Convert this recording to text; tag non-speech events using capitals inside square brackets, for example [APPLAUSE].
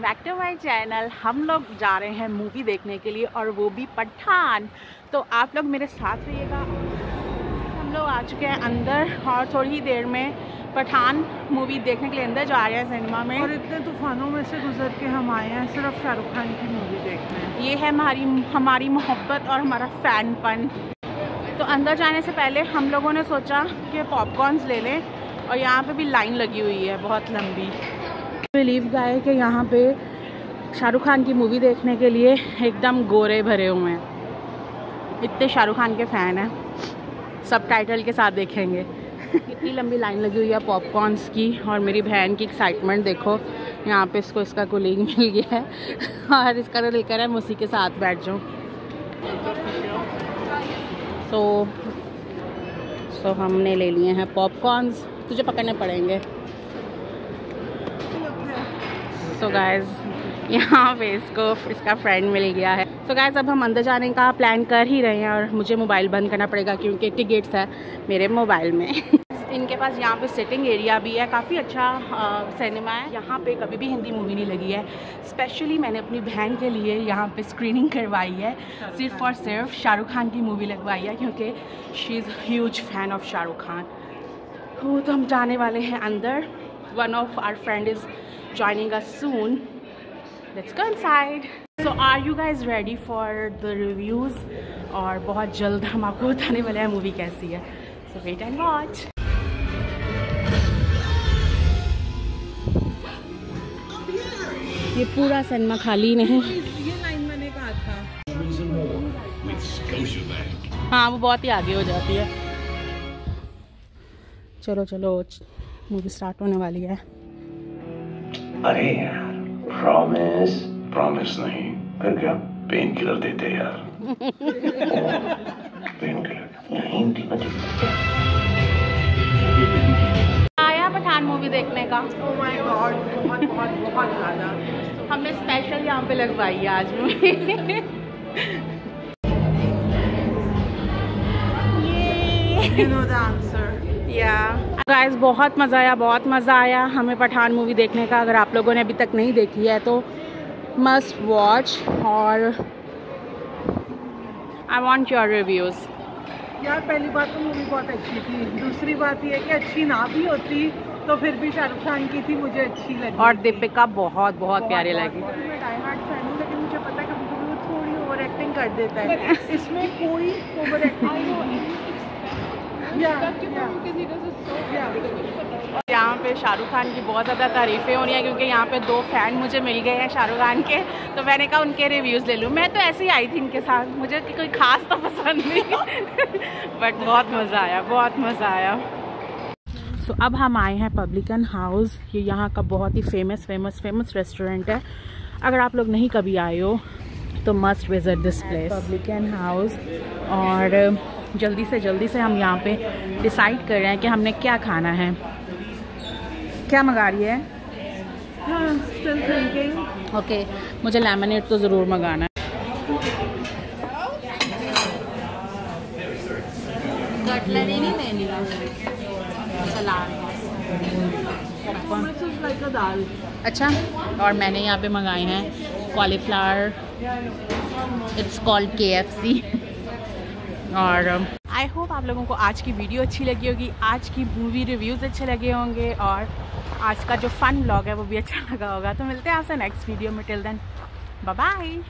Welcome back to my channel हम लोग जा रहे हैं मूवी देखने के लिए और वो भी पठान। तो आप लोग मेरे साथ रहिएगा। हम लोग आ चुके हैं अंदर और थोड़ी ही देर में पठान मूवी देखने के लिए अंदर जा रहे हैं सिनेमा में। और इतने तूफानों में से गुजर के हम आए हैं सिर्फ़ शाहरुख खान की मूवी देखने। ये है हमारी हमारी मोहब्बत और हमारा फ़ैनपन। तो अंदर जाने से पहले हम लोगों ने सोचा कि पॉपकॉर्नस ले लें और यहाँ पे भी लाइन लगी हुई है बहुत लंबी। बिलीव गाय कि यहाँ पे शाहरुख खान की मूवी देखने के लिए एकदम गोरे भरे हुए हैं। इतने शाहरुख खान के फ़ैन हैं। सब टाइटल के साथ देखेंगे। इतनी लंबी लाइन लगी हुई है पॉपकॉर्नस की और मेरी बहन की एक्साइटमेंट देखो। यहाँ पे इसको इसका कोलीग मिल गया है। और इसका तो लेकर है मैं उसी के साथ बैठ जाऊँ। सो सो हमने ले लिए हैं पॉपकॉर्नस तुझे पकड़ने पड़ेंगे। सो so गाइज़ यहाँ पे इसको, इसका फ्रेंड मिल गया है। सो so गाइज़ अब हम अंदर जाने का प्लान कर ही रहे हैं और मुझे मोबाइल बंद करना पड़ेगा क्योंकि टिकट्स है मेरे मोबाइल में। [LAUGHS] इनके पास यहाँ पे सिटिंग एरिया भी है। काफ़ी अच्छा सिनेमा है। यहाँ पे कभी भी हिंदी मूवी नहीं लगी है। स्पेशली मैंने अपनी बहन के लिए यहाँ पे स्क्रीनिंग करवाई है। सिर्फ़ और सिर्फ़ शाहरुख खान की मूवी लगवाई है क्योंकि she is huge fan of Shahrukh Khan. तो हम जाने वाले हैं अंदर। One of our friend is joining us soon. Let's go inside. So are you guys ready for the reviews? और बहुत जल्द हम आपको बताने वाले हैं मूवी कैसी है। So wait and watch. ये पूरा सिनेमा खाली नहीं ये लाइन मैंने कहा था। हाँ वो बहुत ही आगे हो जाती है। चलो चलो मूवी स्टार्ट होने वाली है। अरे यार प्रॉमिस प्रॉमिस नहीं। फिर क्या? पेन किलर देते यार। पेन किलर नहीं आया पठान मूवी देखने का। ओह माय गॉड बहुत बहुत बहुत ज़्यादा। हमने स्पेशल यहाँ पे लगवाई है आज movie you know the answer या गाइस बहुत मज़ा आया बहुत मज़ा आया हमें पठान मूवी देखने का। अगर आप लोगों ने अभी तक नहीं देखी है तो मस्ट वॉच और आई वॉन्ट योर रिव्यूज़ यार पहली बात तो मूवी बहुत अच्छी थी। दूसरी बात ये कि अच्छी ना भी होती तो फिर भी शाहरुख खान की थी मुझे अच्छी लगी। और दीपिका बहुत बहुत प्यारी लगी। हूँ लेकिन मुझे पता है कभी कभी वो थोड़ी ओवर एक्टिंग कर देता है। [LAUGHS] इसमें कोई ओवर एक्टिंग यहाँ पे शाहरुख खान की बहुत ज़्यादा तारीफ़ें हो रही हैं क्योंकि यहाँ पे दो फ़ैन मुझे मिल गए हैं शाहरुख खान के। तो मैंने कहा उनके रिव्यूज़ ले लूँ। मैं तो ऐसे ही आई थी इनके साथ। मुझे कोई ख़ास तो पसंद नहीं। [LAUGHS] बट बहुत मज़ा आया बहुत मज़ा आया। सो अब हम आए हैं पब्लिकन हाउस ये यहाँ का बहुत ही फ़ेमस फ़ेमस फ़ेमस रेस्टोरेंट है। अगर आप लोग नहीं कभी आए हो तो must visit this place publican house और जल्दी से जल्दी से हम यहाँ पे डिसाइड कर रहे हैं कि हमने क्या खाना है। क्या मंगा रही है? हाँ स्टिल ओके मुझे लेमनेट तो ज़रूर मंगाना है। कटलरी नहीं लेनी। सलाद। लाइक दाल अच्छा और मैंने यहाँ पे मंगाए हैं cauliflower it's called K F C और आई होप आप लोगों को आज की वीडियो अच्छी लगी होगी। आज की मूवी रिव्यूज़ अच्छे लगे होंगे और आज का जो फन ब्लॉग है वो भी अच्छा [LAUGHS] लगा होगा। तो मिलते हैं आपसे नेक्स्ट वीडियो में। Till then bye bye